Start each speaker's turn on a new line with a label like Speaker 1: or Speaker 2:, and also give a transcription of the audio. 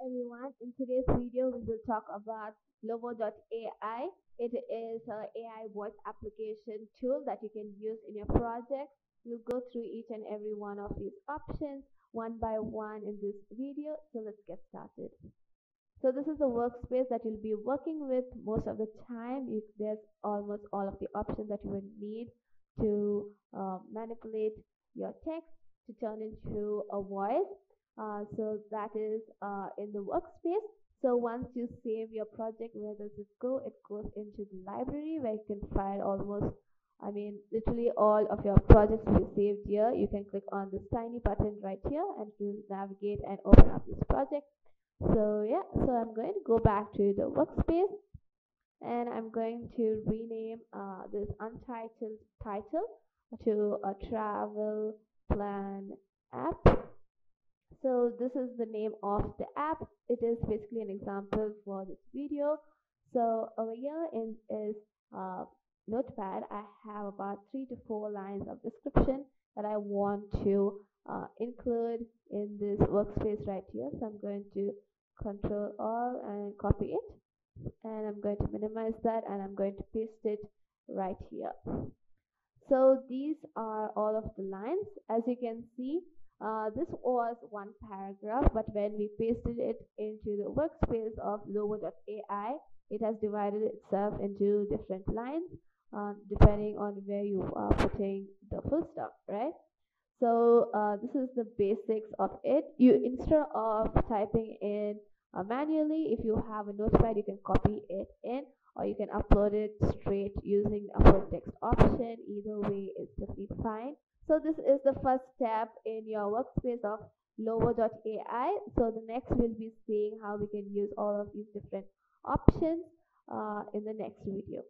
Speaker 1: everyone. In today's video, we will talk about Lovo.ai. It is an AI voice application tool that you can use in your project. We'll go through each and every one of these options one by one in this video. So let's get started. So this is the workspace that you'll be working with most of the time. You, there's almost all of the options that you will need to uh, manipulate your text to turn into a voice uh, so that is uh, in the workspace. So once you save your project where does it go? It goes into the library where you can find almost I mean literally all of your projects will be saved here. You can click on this tiny button right here and to navigate and open up this project. So yeah so I'm going to go back to the workspace and I'm going to rename uh, this untitled title to a travel plan app so this is the name of the app. It is basically an example for this video. So over here in is uh, notepad i have about three to four lines of description that i want to uh, include in this workspace right here. So i'm going to control all and copy it. And i'm going to minimize that and i'm going to paste it right here. So these are all of the lines. As you can see uh, this was one paragraph, but when we pasted it into the workspace of Lovo.ai, it has divided itself into different lines uh, depending on where you are putting the full stop, right? So uh, this is the basics of it. You instead of typing in uh, manually, if you have a notepad, you can copy it in or you can upload it straight using the upload text option. Either way is definitely fine. So this is the first step in your workspace of Lovo.ai. So the next we'll be seeing how we can use all of these different options uh, in the next video.